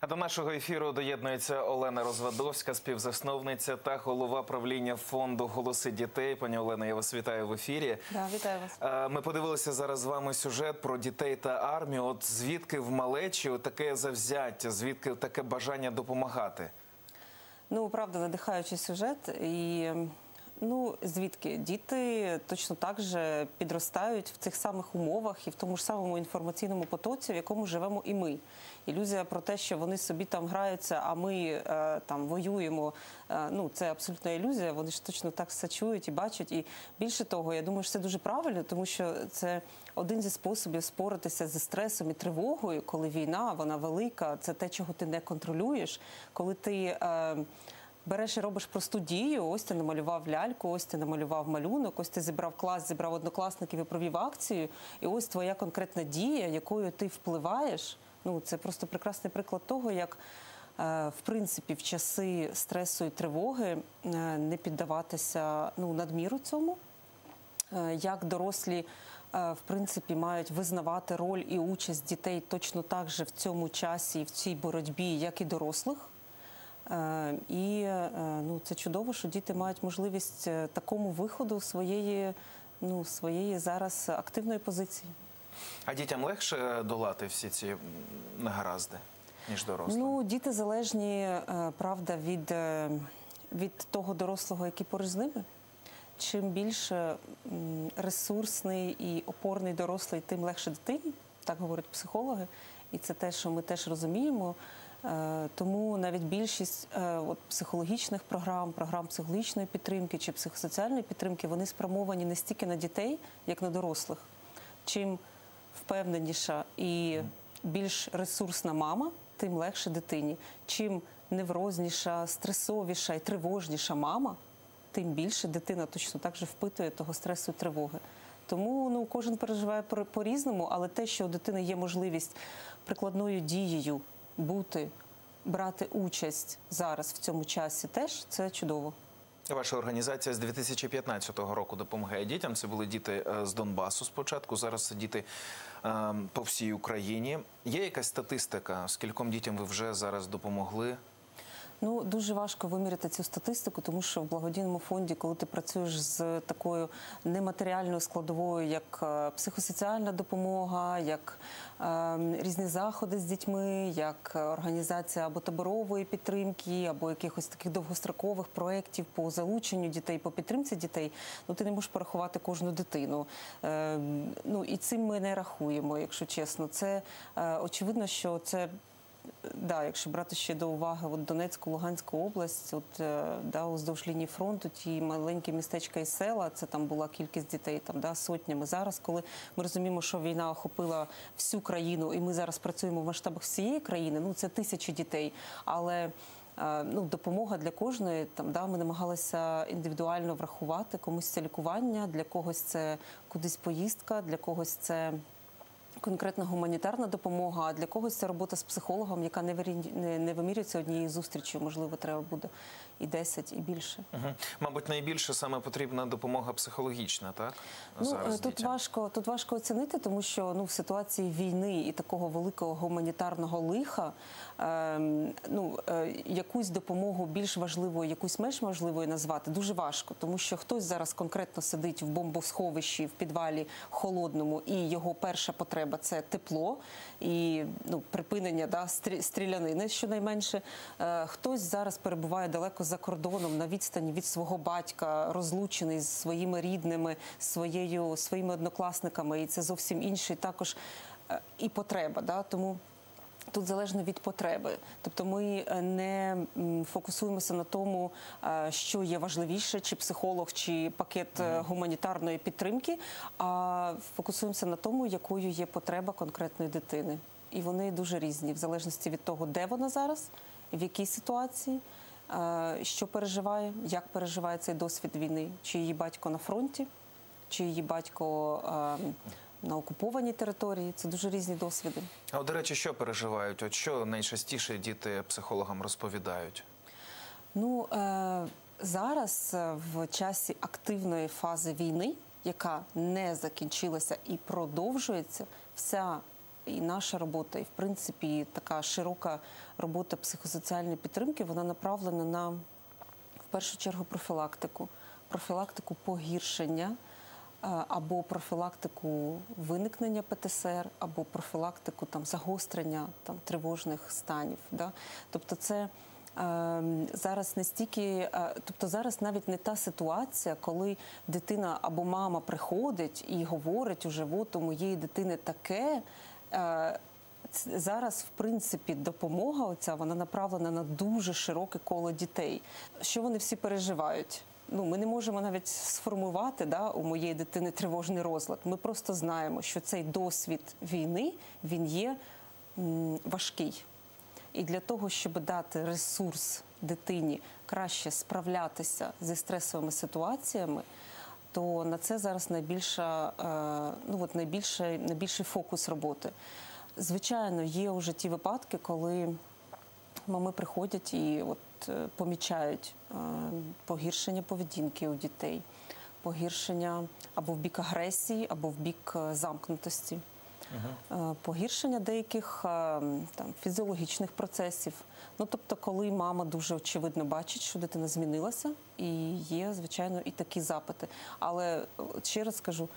А до нашого ефіру доєднується Олена Розвадовська, співзасновниця та голова правління фонду Голоси дітей. Пані Олена, я вас вітаю в ефірі. Да, вітаю вас. Е, Ми подивилися зараз з вами сюжет про дітей та армію. От звідки в малечі таке завзяття, звідки таке бажання допомагати? Ну, правда, надихаючий сюжет. І ну, звідки? Діти точно так же підростають в цих самих умовах і в тому ж самому інформаційному потоці, в якому живемо і ми. Ілюзія про те, що вони собі там граються, а ми е, там воюємо. е, ну, це абсолютна ілюзія. Вони ж точно так все чують і бачать. І більше того, я думаю, що це дуже правильно, тому що це один зі способів споритися зі стресом і тривогою, коли війна, вона велика, це те, чого ти не контролюєш, коли ти. Береш і робиш просту дію. Ось ти намалював ляльку, ось ти намалював малюнок, ось ти зібрав клас, зібрав однокласників і провів акцію. І ось твоя конкретна дія, якою ти впливаєш. Ну це просто прекрасний приклад того, як е, в принципі в часи стресу і тривоги е, не піддаватися ну надміру цьому. Е, як дорослі в принципі мають визнавати роль і участь дітей точно так же в цьому часі в цій боротьбі, як і дорослих. Е, І е, ну, це чудово, що діти мають можливість е, такому виходу своєї, ну, своєї зараз активної позиції. А дітям легше долати всі ці негаразди, ніж дорослим? Ну, діти залежні, правда, від, від того дорослого, який поруч з ними. Чим більше ресурсний і опорний дорослий, тим легше дитині, так говорять психологи. І це те, що ми теж розуміємо. Е, Тому навіть більшість е, психологічних програм, програм психологічної підтримки чи психосоціальної підтримки, вони спрямовані не стільки на дітей, як на дорослих. Чим впевненіша і більш ресурсна мама, тим легше дитині. Чим неврозніша, стресовіша і тривожніша мама, тим більше дитина точно так же впитує того стресу і тривоги. Тому ну кожен переживає по-різному, але те, що у дитини є можливість прикладною дією бути, брати участь зараз в цьому часі, теж це чудово. Ваша організація з 2015 року допомагає дітям. Це були діти е, з Донбасу спочатку. Зараз це діти е, по всій Україні. Є якась статистика, скільком дітям ви вже зараз допомогли? Ну дуже важко виміряти цю статистику, тому що в благодійному фонді, коли ти працюєш з такою нематеріальною складовою, як е, психосоціальна допомога, як е, різні заходи з дітьми, як е, організація або таборової підтримки, або якихось таких довгострокових проєктів по залученню дітей, по підтримці дітей, ну ти не можеш порахувати кожну дитину. Е, ну і цим ми не рахуємо, якщо чесно. Це е, очевидно, що це Да, якщо брати ще до уваги от Донецьку, Луганську область, от е, да, уздовж лінії фронту, ті маленькі містечка і села, це там була кількість дітей там да, сотнями. Зараз, коли ми розуміємо, що війна охопила всю країну, і ми зараз працюємо в масштабах всієї країни, ну це тисячі дітей. Але е, ну, допомога для кожної там да, ми намагалися індивідуально врахувати комусь це лікування, для когось це кудись поїздка, для когось це конкретна гуманітарна допомога, а для когось це робота з психологом, яка не, не, не вимірюється однією зустрічю. Можливо, треба буде і 10, і більше. Угу. Мабуть, найбільше саме потрібна допомога психологічна, так? Ну, Зараз е, тут дітям. важко, тут важко оцінити, тому що ну, в ситуації війни і такого великого гуманітарного лиха ем, ну, е, якусь допомогу більш важливою, якусь менш важливою назвати дуже важко, тому що хтось зараз конкретно сидить в бомбосховищі в підвалі холодному, і його перша потреба це тепло і ну, припинення да, стрі- стрілянини, щонайменше. Е, хтось зараз перебуває далеко за кордоном на відстані від свого батька, розлучений з своїми рідними, своєю своїми однокласниками, і це зовсім інший також е, і потреба. Да? Тому Тут залежно від потреби, тобто ми е, не фокусуємося на тому, е, що є важливіше, чи психолог, чи пакет е, гуманітарної підтримки, а фокусуємося на тому, якою є потреба конкретної дитини. І вони дуже різні, в залежності від того, де вона зараз, в якій ситуації, що переживає, як переживає цей досвід війни, чи її батько на фронті, чи її батько е, на окупованій території. Це дуже різні досвіди. А от, до речі, що переживають? От що найчастіше діти психологам розповідають? Ну е, зараз е, в часі активної фази війни, яка не закінчилася і продовжується, вся і наша робота, і в принципі така широка робота психосоціальної підтримки, вона направлена на в першу чергу профілактику, профілактику погіршення або профілактику виникнення ПТСР, або профілактику там загострення там тривожних станів. Да? Тобто, це е, зараз не стільки, е, тобто зараз навіть не та ситуація, коли дитина або мама приходить і говорить уже, от у моєї дитини таке. е, Зараз, в принципі, допомога оця вона направлена на дуже широке коло дітей. Що вони всі переживають? Ну, ми не можемо навіть сформувати да, у моєї дитини тривожний розлад. Ми просто знаємо, що цей досвід війни він є важкий. І для того, щоб дати ресурс дитині краще справлятися зі стресовими ситуаціями, то на це зараз найбільша, е, ну, от найбільший, найбільший фокус роботи. Звичайно, є вже ті випадки, коли мами приходять і от е, помічають е, погіршення поведінки у дітей, погіршення або в бік агресії, або в бік е, замкнутості, погіршення деяких там фізіологічних процесів. Ну тобто, коли мама дуже очевидно бачить, що дитина змінилася, і є звичайно і такі запити. Але ще раз скажу.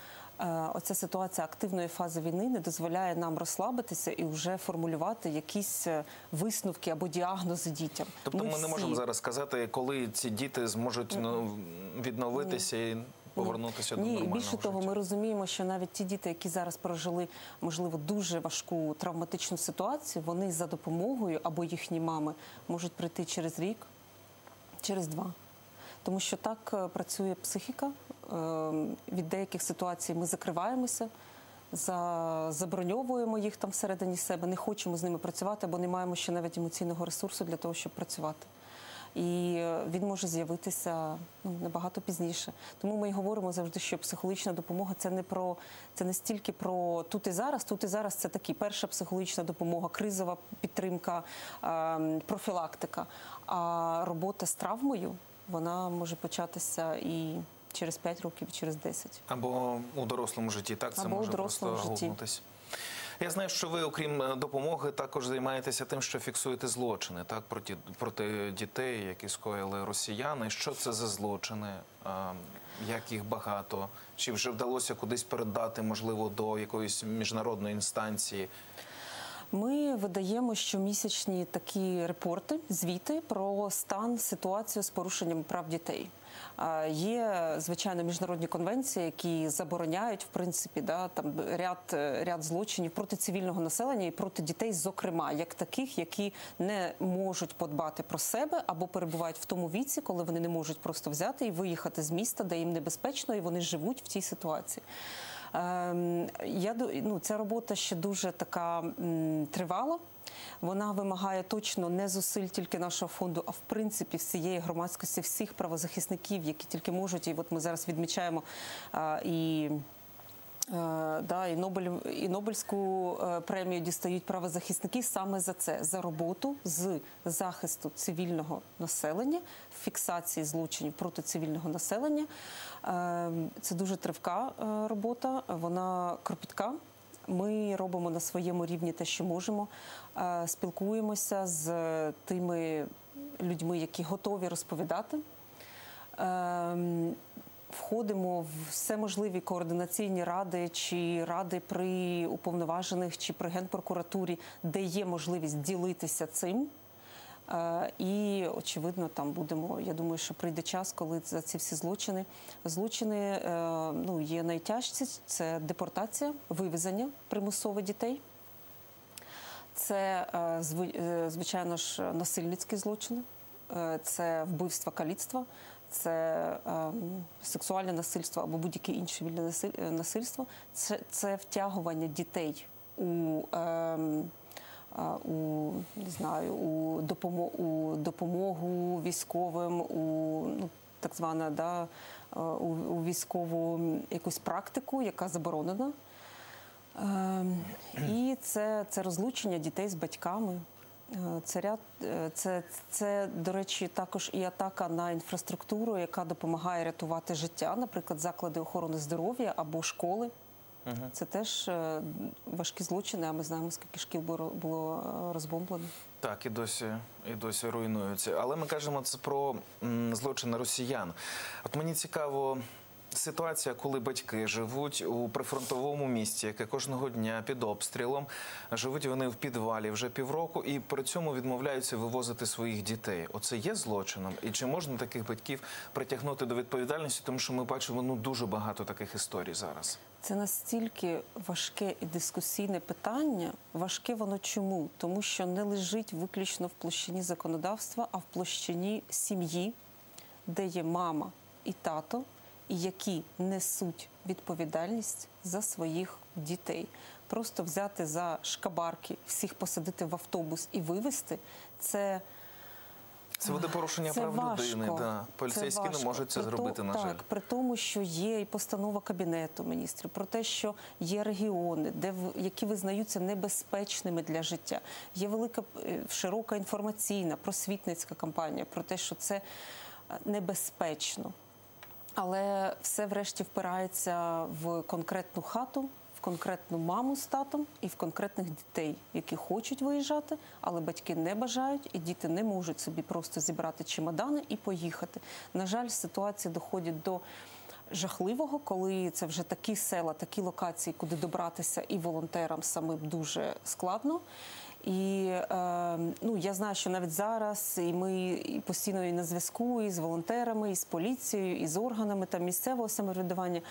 Е, Оця ситуація активної фази війни не дозволяє нам розслабитися і вже формулювати якісь е, висновки або діагнози дітям. Тобто ми, не всі- можемо зараз сказати, коли ці діти зможуть ну, відновитися і повернутися до Ні, і нормального більше того, ми розуміємо, що навіть ті діти, які зараз прожили можливо дуже важку травматичну ситуацію, вони за допомогою або їхні мами можуть прийти через рік, через два. Тому що так е, працює психіка. Е, Від деяких ситуацій ми закриваємося, заброньовуємо їх там всередині себе, не хочемо з ними працювати, бо не маємо ще навіть емоційного ресурсу для того, щоб працювати. І е, він може з'явитися ну, набагато пізніше. Тому ми і говоримо завжди, що психологічна допомога це не про це не стільки про тут і зараз. Тут і зараз це такі перша психологічна допомога, кризова підтримка, ем, профілактика. А робота з травмою вона може початися і через 5 років, і через 10. Або у дорослому житті, так це Або у може дорослому просто житті. Я знаю, що ви, окрім е, допомоги, також займаєтеся тим, що фіксуєте злочини так проти, проти дітей, які скоїли росіяни. Що це за злочини? А, Як їх багато? Чи вже вдалося кудись передати, можливо, до якоїсь міжнародної інстанції? Ми видаємо щомісячні такі репорти, звіти про стан ситуацію з порушенням прав дітей. Є звичайно міжнародні конвенції, які забороняють в принципі да там ряд е, ряд злочинів проти цивільного населення і проти дітей, зокрема, як таких, які не можуть подбати про себе або перебувають в тому віці, коли вони не можуть просто взяти і виїхати з міста, де їм небезпечно, і вони живуть в цій ситуації. Ем, Я ну, ця робота ще дуже така тривала. Вона вимагає точно не зусиль тільки нашого фонду, а в принципі всієї громадськості, всіх правозахисників, які тільки можуть. І от ми зараз відмічаємо а, і. Е, Да, і Нобель і Нобельську е, премію дістають правозахисники саме за це за роботу з захисту цивільного населення, фіксації злочинів проти цивільного населення. Е, Це дуже тривка робота, вона кропітка. Ми робимо на своєму рівні те, що можемо. Спілкуємося з тими людьми, які готові розповідати. Входимо в все можливі координаційні ради чи ради при уповноважених чи при генпрокуратурі, де є можливість ділитися цим. Е, І очевидно, там будемо. Я думаю, що прийде час, коли за ці всі злочини злочини е, ну є найтяжчі. Це депортація, вивезення примусове дітей. Це е, зви- звичайно ж насильницькі злочини, це вбивства каліцтва, це е, сексуальне насильство або будь-яке інше вільне е, насильство. Це, це втягування дітей у, ем, у не знаю, у допомогу, у допомогу військовим, у ну, так звана да, е, у, у військову якусь практику, яка заборонена. Ем, І це, це розлучення дітей з батьками. Е, Це ряд е, це, це, до речі, також і атака на інфраструктуру, яка допомагає рятувати життя, наприклад, заклади охорони здоров'я або школи. Це теж е, важкі злочини, а ми знаємо, скільки шкіл було, розбомблено. Так, і досі, і досі руйнуються. Але ми кажемо це про злочини росіян. От мені цікаво. Ситуація, коли батьки живуть у прифронтовому місті, яке кожного дня під обстрілом, живуть вони в підвалі вже півроку, і при цьому відмовляються вивозити своїх дітей. Оце є злочином, і чи можна таких батьків притягнути до відповідальності? Тому що ми бачимо ну дуже багато таких історій зараз. Це настільки важке і дискусійне питання. Важке воно чому? Тому що не лежить виключно в площині законодавства, а в площині сім'ї, де є мама і тато, які несуть відповідальність за своїх дітей. Просто взяти за шкабарки, всіх посадити в автобус і вивезти це. Це буде порушення Це прав важко. людини. Да. Поліцейські не можуть це При зробити. то- На так, при тому, що є і постанова кабінету міністрів про те, що є регіони, де які визнаються небезпечними для життя. Є велика е, широка інформаційна просвітницька кампанія про те, що це е, небезпечно. Але все врешті впирається в конкретну хату, в конкретну маму з татом і в конкретних дітей, які хочуть виїжджати, але батьки не бажають, і діти не можуть собі просто зібрати чемодани і поїхати. На жаль, ситуація доходить до жахливого, коли це вже такі села, такі локації, куди добратися і волонтерам самим дуже складно. І е, ну я знаю, що навіть зараз і ми і постійно і на зв'язку і з волонтерами, і з поліцією, і з органами там місцевого самоврядування.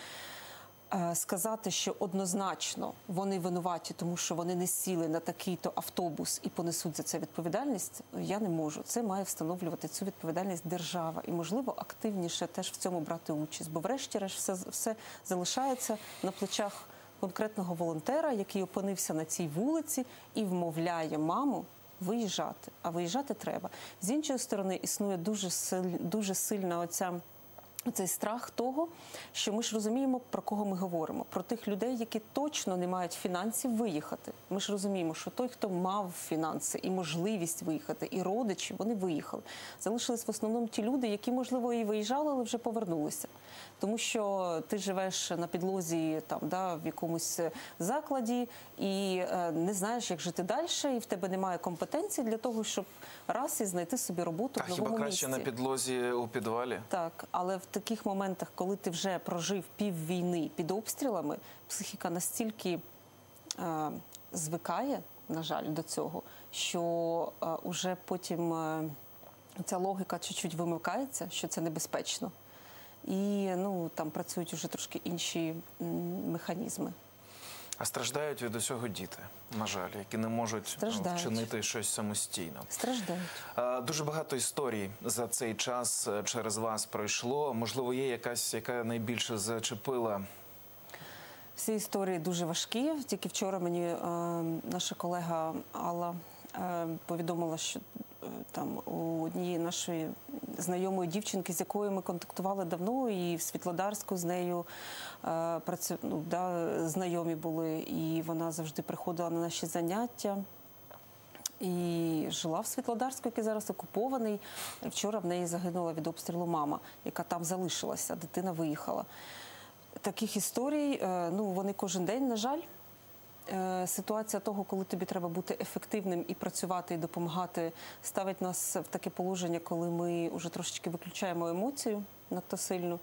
Е, Сказати, що однозначно вони винуваті, тому що вони не сіли на такий-то автобус і понесуть за це відповідальність. Я не можу. Це має встановлювати цю відповідальність держава і, можливо, активніше теж в цьому брати участь. Бо, врешті-решт, все, все залишається на плечах конкретного волонтера, який опинився на цій вулиці і вмовляє маму виїжджати. А виїжджати треба. З іншої сторони, існує дуже силь, дуже сильна оця. Цей страх того, що ми ж розуміємо, про кого ми говоримо, про тих людей, які точно не мають фінансів виїхати. Ми ж розуміємо, що той, хто мав фінанси і можливість виїхати, і родичі, вони виїхали. Залишились в основному ті люди, які, можливо, і виїжджали, але вже повернулися. Тому що ти живеш на підлозі там, да, в якомусь закладі і е, не знаєш, як жити далі, і в тебе немає компетенції для того, щоб раз і знайти собі роботу Та в хіба краще місці. на підлозі у підвалі? Так, але в таких моментах, коли ти вже прожив пів війни під обстрілами, психіка настільки е, звикає, на жаль, до цього, що е, уже потім е, ця логіка чуть-чуть вимикається, що це небезпечно. І ну там працюють уже трошки інші механізми. А страждають від усього діти, на жаль, які не можуть ну, Страждають. вчинити щось самостійно. Страждають. Дуже багато історій за цей час е, через вас пройшло. Можливо, є якась, яка найбільше зачепила. Всі історії дуже важкі. Тільки вчора мені е, наша колега Алла е, повідомила, що там у однієї нашої знайомої дівчинки, з якою ми контактували давно, і в Світлодарську з нею е, працю... ну, да, знайомі були, і вона завжди приходила на наші заняття. І жила в Світлодарську, який зараз окупований. Вчора в неї загинула від обстрілу мама, яка там залишилася, дитина виїхала. Таких історій, е, ну вони кожен день, на жаль. Е, Ситуація того, коли тобі треба бути ефективним і працювати, і допомагати, ставить нас в таке положення, коли ми вже трошечки виключаємо емоцію надто сильно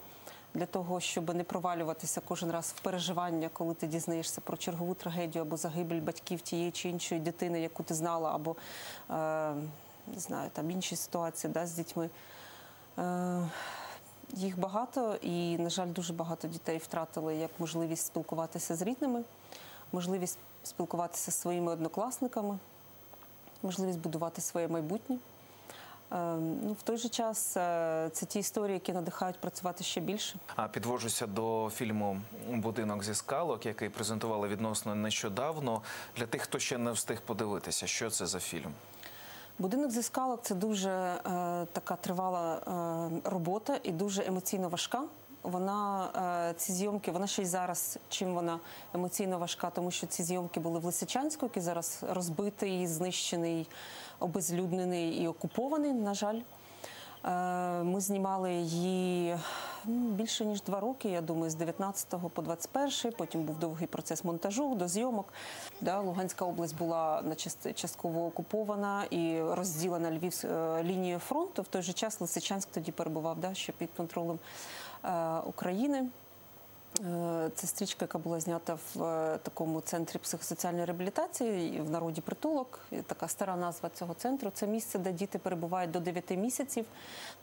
для того, щоб не провалюватися кожен раз в переживання, коли ти дізнаєшся про чергову трагедію або загибель батьків тієї чи іншої дитини, яку ти знала, або е, не знаю, там інші ситуації да, з дітьми. Е, їх багато, і, на жаль, дуже багато дітей втратили як можливість спілкуватися з рідними, можливість спілкуватися зі своїми однокласниками, можливість будувати своє майбутнє. Е, Ну, в той же час е, це ті історії, які надихають працювати ще більше. А підвожуся до фільму Будинок зі скалок, який презентували відносно нещодавно. Для тих, хто ще не встиг подивитися, що це за фільм. Будинок зі скалок це дуже е, така тривала е, робота і дуже емоційно важка. Вона е, ці зйомки, вона ще й зараз чим вона емоційно важка, тому що ці зйомки були в Лисичанську, який зараз розбитий, знищений, обезлюднений і окупований. На жаль, Е, ми знімали її ну, більше ніж два роки, я думаю, з 19 по 21, потім був довгий процес монтажу до зйомок. Луганська область була частково окупована і розділена Львів е, лінією фронту. В той же час Лисичанськ тоді перебував да, ще під контролем України. Е, Це стрічка, яка була знята в е, такому центрі психосоціальної реабілітації, в народі притулок. Така стара назва цього центру. Це місце, де діти перебувають до 9 місяців.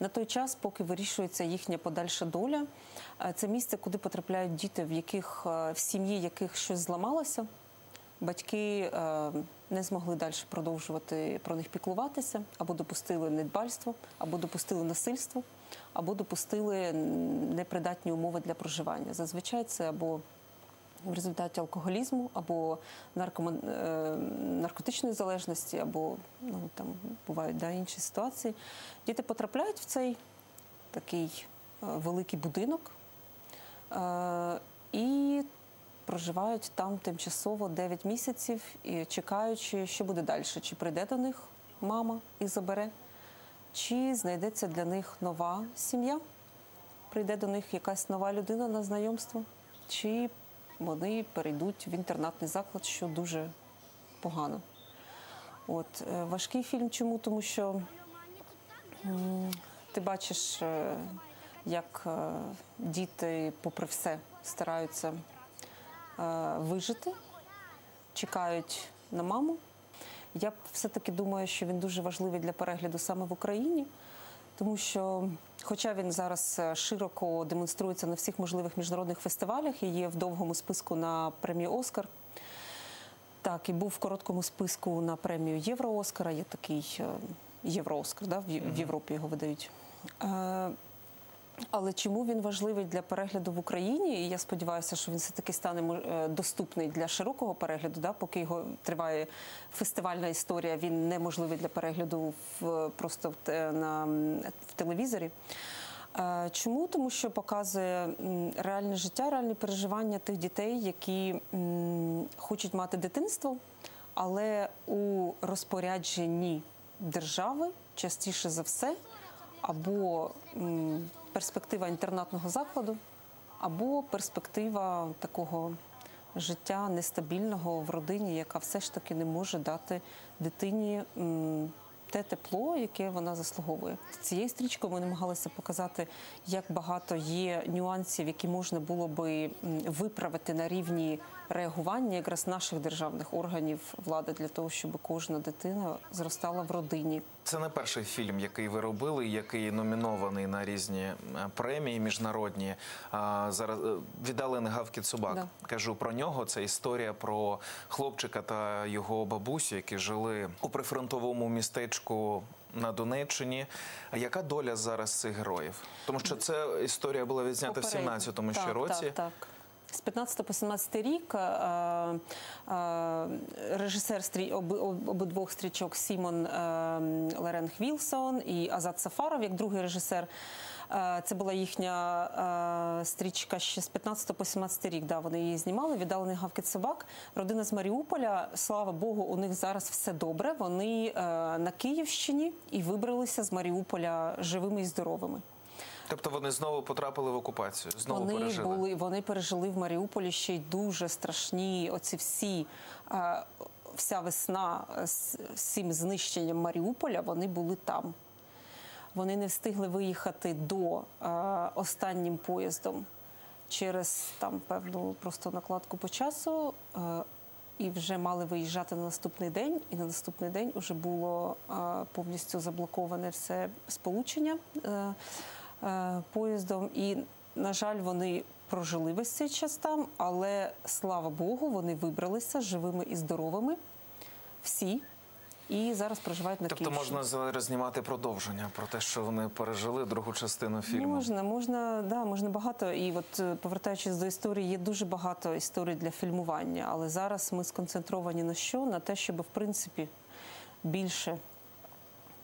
На той час, поки вирішується їхня подальша доля. Е, Це місце, куди потрапляють діти, в яких е, в сім'ї яких щось зламалося. Батьки е, не змогли далі продовжувати про них піклуватися, або допустили недбальство, або допустили насильство, або допустили непридатні умови для проживання. Зазвичай це або в результаті алкоголізму, або наркоман, е, наркотичної залежності, або ну, там бувають да, інші ситуації. Діти потрапляють в цей такий е, великий будинок. Е, і проживають там тимчасово 9 місяців, і чекаючи, що буде далі. Чи прийде до них мама і забере, чи знайдеться для них нова сім'я, прийде до них якась нова людина на знайомство, чи вони перейдуть в інтернатний заклад, що дуже погано. От е, важкий фільм. Чому? Тому що ти бачиш, е, як е, діти, попри все, стараються вижити, чекають на маму. Я все-таки думаю, що він дуже важливий для перегляду саме в Україні, тому що, хоча він зараз е, широко демонструється на всіх можливих міжнародних фестивалях і є в довгому списку на премію Оскар. Так, і був в короткому списку на премію Євро-Оскара. Є такий е, Євро-Оскар, да? в Європі його видають. Але чому він важливий для перегляду в Україні? І я сподіваюся, що він все-таки стане е, доступний для широкого перегляду, да? поки його триває фестивальна історія, він неможливий для перегляду в, просто в, на, в телевізорі. Е, Чому? Тому що показує реальне життя, реальні переживання тих дітей, які хочуть мати дитинство, але у розпорядженні держави частіше за все або перспектива інтернатного закладу, або перспектива такого життя нестабільного в родині, яка все ж таки не може дати дитині те тепло, яке вона заслуговує. Цією стрічкою ми намагалися показати, як багато є нюансів, які можна було би виправити на рівні реагування якраз наших державних органів влади для того, щоб кожна дитина зростала в родині. Це не перший фільм, який ви робили, який номінований на різні е, премії міжнародні. Зараз е, віддалений гавкіт собак. Да. Кажу про нього. Це історія про хлопчика та його бабусю, які жили у прифронтовому містечку. На Донеччині. Яка доля зараз цих героїв? Тому що ця історія була відзнята в Попередньо. 17-му ще році. Так, так. З 15 по 17 рік е, е, режисер обидвох стрічок Сімон е, Лерен Хвілсон і Азат Сафаров, як другий режисер. Це була їхня стрічка ще з 15 по 17 рік. Да, вони її знімали. Віддалений гавкіт собак. Родина з Маріуполя. Слава Богу, у них зараз все добре. Вони на Київщині і вибралися з Маріуполя живими і здоровими. Тобто вони знову потрапили в окупацію, знову Вони пережили. були, вони пережили в Маріуполі ще й дуже страшні. Оці всі вся весна з всім знищенням Маріуполя. Вони були там. Вони не встигли виїхати до е, останнім поїздом через там певну просто накладку по часу. Е, і вже мали виїжджати на наступний день, і на наступний день вже було е, повністю заблоковане все сполучення е, поїздом. І, на жаль, вони прожили весь цей час там, але слава Богу, вони вибралися живими і здоровими. Всі. І зараз проживають на Тобто можна зараз знімати продовження про те, що вони пережили другу частину фільму. Можна, можна, да, можна багато. І от е, повертаючись до історії, є дуже багато історій для фільмування. Але зараз ми сконцентровані на що? На те, щоб в принципі більше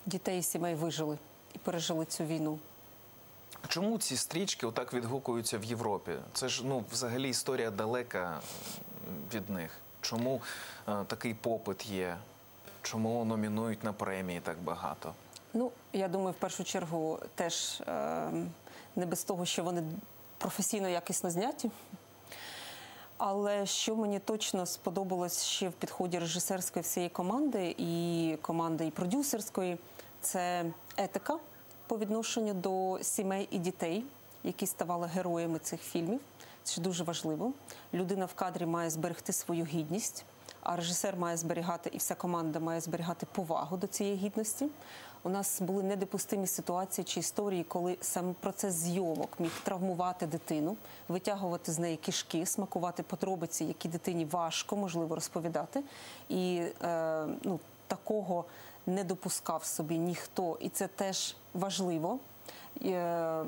дітей і сімей вижили і пережили цю війну. Чому ці стрічки отак відгукуються в Європі? Це ж ну взагалі історія далека від них. Чому е, такий попит є? Чому номінують на премії так багато? Ну, я думаю, в першу чергу теж е, не без того, що вони професійно якісно зняті. Але що мені точно сподобалось ще в підході режисерської всієї команди і команди і продюсерської, це етика по відношенню до сімей і дітей, які ставали героями цих фільмів. Це дуже важливо. Людина в кадрі має зберегти свою гідність, а режисер має зберігати і вся команда має зберігати повагу до цієї гідності. У нас були недопустимі ситуації чи історії, коли саме процес зйомок міг травмувати дитину, витягувати з неї кишки, смакувати подробиці, які дитині важко можливо розповідати. І е, ну, такого не допускав собі ніхто, і це теж важливо. Е,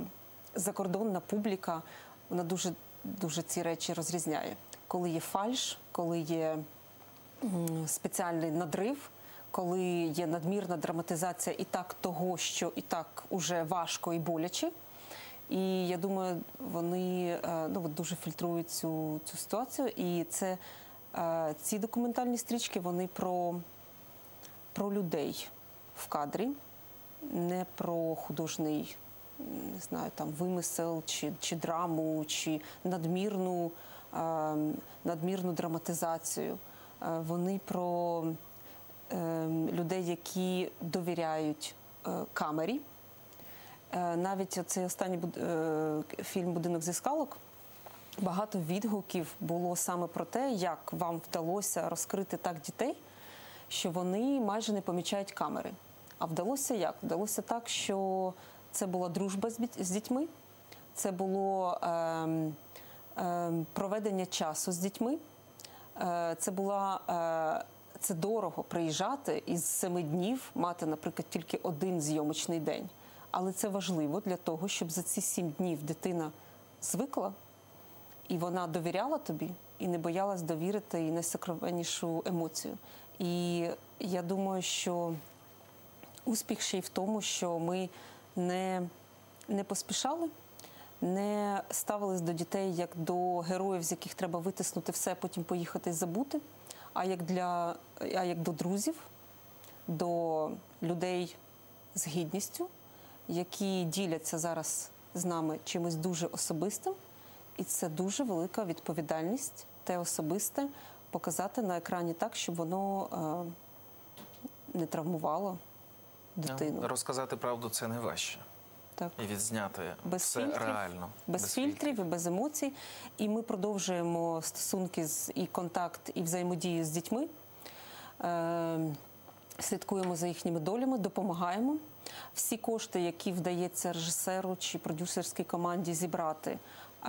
закордонна публіка вона дуже дуже ці речі розрізняє. Коли є фальш, коли є спеціальний надрив, коли є надмірна драматизація і так того, що і так уже важко і боляче. І я думаю, вони е, ну, дуже фільтрують цю, цю ситуацію. І це е, ці документальні стрічки вони про, про людей в кадрі, не про художній не знаю, там вимисел чи, чи драму, чи надмірну, е, надмірну драматизацію. Е, Вони про е, людей, які довіряють е, камері. Е, Навіть цей останній е, фільм Будинок зі скалок. Багато відгуків було саме про те, як вам вдалося розкрити так дітей, що вони майже не помічають камери. А вдалося як? Вдалося так, що це була дружба з дітьми, це було ем, ем, проведення часу з дітьми. Е, Це була е, це дорого приїжджати із семи днів, мати, наприклад, тільки один зйомочний день. Але це важливо для того, щоб за ці сім днів дитина звикла і вона довіряла тобі і не боялась довірити їй найсокровеннішу емоцію. І я думаю, що успіх ще й в тому, що ми не, не поспішали, не ставились до дітей як до героїв, з яких треба витиснути все, потім поїхати і забути, а як, для, а як до друзів, до людей з гідністю, які діляться зараз з нами чимось дуже особистим. І це дуже велика відповідальність, те особисте показати на екрані так, щоб воно е, не травмувало дитину. Ну, Розказати правду це не важче. Так. І відзняти Без все фільтрів, реально. Без, фільтрів і без емоцій. І ми продовжуємо стосунки з і контакт, і взаємодію з дітьми. Е, слідкуємо за їхніми долями, допомагаємо. Всі кошти, які вдається режисеру чи продюсерській команді зібрати е,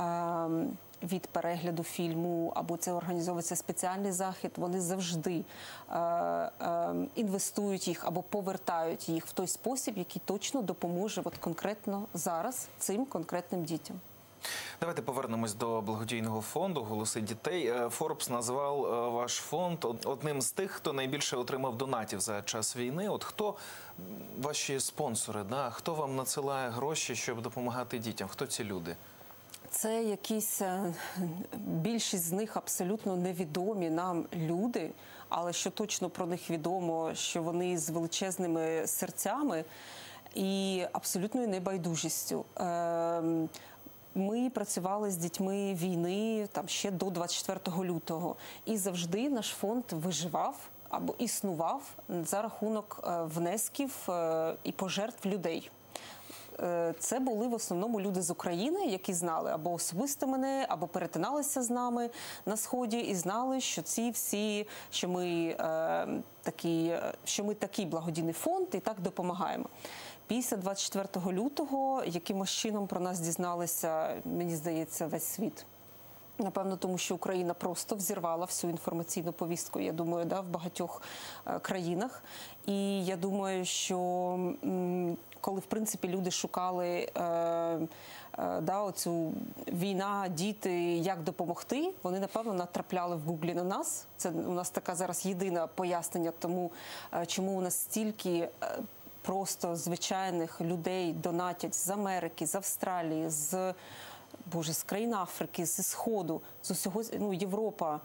від перегляду фільму, або це організовується спеціальний захід, вони завжди е, е, інвестують їх або повертають їх в той спосіб, який точно допоможе от конкретно зараз цим конкретним дітям. Давайте повернемось до благодійного фонду Голоси дітей. Е, Форбс назвав е, ваш фонд одним з тих, хто найбільше отримав донатів за час війни. От хто ваші спонсори? Да? Хто вам надсилає гроші, щоб допомагати дітям? Хто ці люди? Це якісь е, більшість з них абсолютно невідомі нам люди, але що точно про них відомо, що вони з величезними серцями і абсолютною небайдужістю. Ем, Ми працювали з дітьми війни там ще до 24 лютого, і завжди наш фонд виживав або існував за рахунок е, внесків е, і пожертв людей. Е, Це були в основному люди з України, які знали або особисто мене, або перетиналися з нами на сході і знали, що ці всі, що ми е, такі, що ми такий благодійний фонд і так допомагаємо. Після 24 лютого якимось чином про нас дізналися, мені здається, весь світ. Напевно, тому що Україна просто взірвала всю інформаційну повістку, я думаю, да, в багатьох е, країнах. І я думаю, що коли в принципі люди шукали е, е, да, оцю війна, діти, як допомогти, вони напевно натрапляли в Гуглі на нас. Це у нас така зараз єдине пояснення, тому е, чому у нас стільки. е, Просто звичайних людей донатять з Америки, з Австралії, з Боже, з країн Африки, зі Сходу, з усього ну, Європа,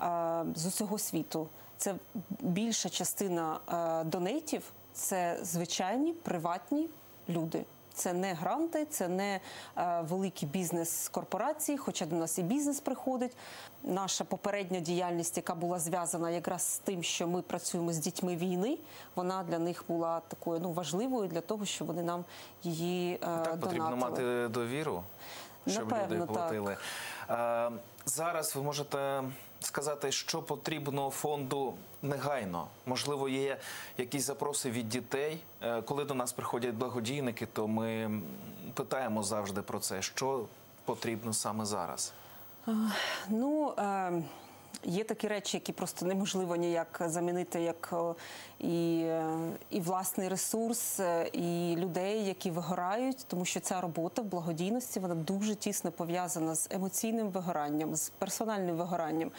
е, з усього світу. Це більша частина е, донейтів це звичайні приватні люди. Це не гранти, це не е, великі бізнес-корпорації, хоча до нас і бізнес приходить. Наша попередня діяльність, яка була зв'язана якраз з тим, що ми працюємо з дітьми війни, вона для них була такою ну важливою для того, щоб вони нам її е, Так потрібно мати довіру, щоб Напевно, люди платили. Так. зараз ви можете сказати, що потрібно фонду негайно. Можливо, є якісь запроси від дітей. Е, коли до нас приходять благодійники, то ми питаємо завжди про це, що потрібно саме зараз. Ну е, є такі речі, які просто неможливо ніяк замінити, як і, е, і власний ресурс, е, і людей, які вигорають, тому що ця робота в благодійності вона дуже тісно пов'язана з емоційним вигоранням, з персональним вигоранням.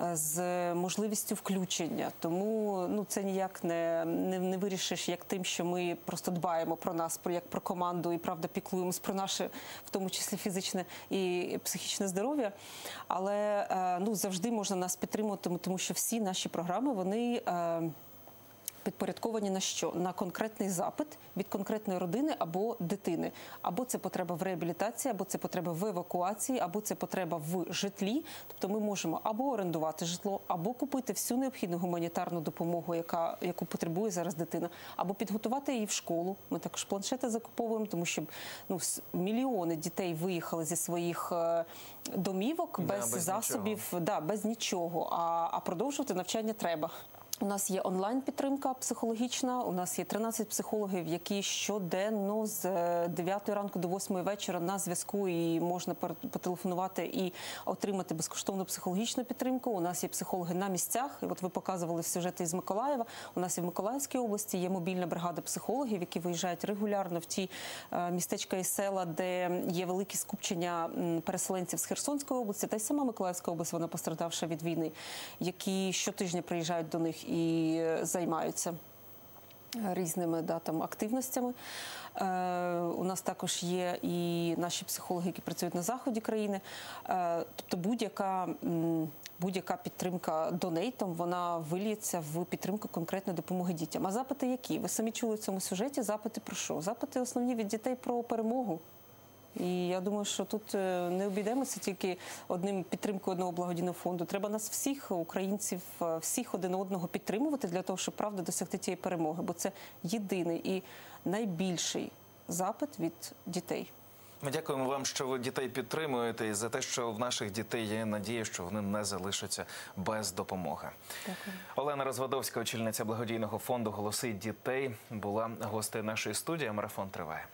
Е, З можливістю включення, тому ну це ніяк не, не, не вирішиш як тим, що ми просто дбаємо про нас, про як про команду і правда піклуємось про наше, в тому числі фізичне і психічне здоров'я. Але е, ну завжди можна нас підтримувати, тому- тому що всі наші програми вони. Підпорядковані на що? На конкретний запит від конкретної родини або дитини. Або це потреба в реабілітації, або це потреба в евакуації, або це потреба в житлі. Тобто ми можемо або орендувати житло, або купити всю необхідну гуманітарну допомогу, яка, яку потребує зараз дитина, або підготувати її в школу. Ми також планшети закуповуємо, тому що ну, мільйони дітей виїхали зі своїх е, домівок Да, без, без засобів, да, без нічого. А, а продовжувати навчання треба. У нас є онлайн підтримка психологічна. У нас є 13 психологів, які щоденно з е, 9 ранку до 8 вечора на зв'язку і можна потелефонувати і отримати безкоштовну психологічну підтримку. У нас є психологи на місцях. І от ви показували сюжети із Миколаєва. У нас і в Миколаївській області є мобільна бригада психологів, які виїжджають регулярно в ті е, містечка і села, де є великі скупчення переселенців з Херсонської області, та й сама Миколаївська область, вона пострадавша від війни, які щотижня приїжджають до них і е, займаються. е, Різними да, там, активностями. Е, у нас також є і наші психологи, які працюють на заході країни. Е, тобто будь-яка, будь-яка підтримка донейтом вона виліється в підтримку конкретної допомоги дітям. А запити які? Ви самі чули в цьому сюжеті запити про що? Запити основні від дітей про перемогу. І я думаю, що тут е, не обійдемося тільки одним підтримкою одного благодійного фонду. Треба нас всіх, українців, е, всіх один одного підтримувати для того, щоб правда досягти тієї перемоги. Бо це єдиний і найбільший запит від дітей. Ми дякуємо вам, що ви дітей підтримуєте, і за те, що в наших дітей є надія, що вони не залишаться без допомоги. Дякую. Олена Розвадовська, очільниця благодійного фонду Голоси дітей, була гостею нашої студії. Марафон триває.